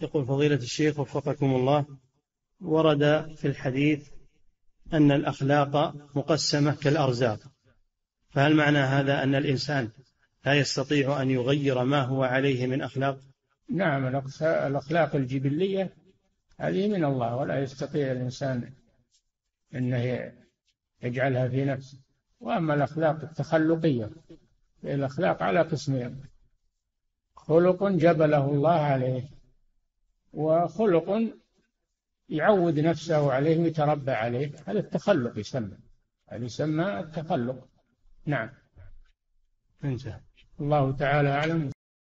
يقول فضيلة الشيخ وفقكم الله ورد في الحديث أن الأخلاق مقسمة كالأرزاق. فهل معنى هذا أن الإنسان لا يستطيع أن يغير ما هو عليه من أخلاق؟ نعم الأخلاق الجبلية هذه من الله ولا يستطيع الإنسان أنه يجعلها في نفسه. وأما الأخلاق التخلقية الأخلاق على قسمين. خلق جبله الله عليه وخلق يعود نفسه عليه ويتربى عليه. هذا التخلق يسمى. هذا يسمى التخلق. نعم. انتهى. الله تعالى أعلم.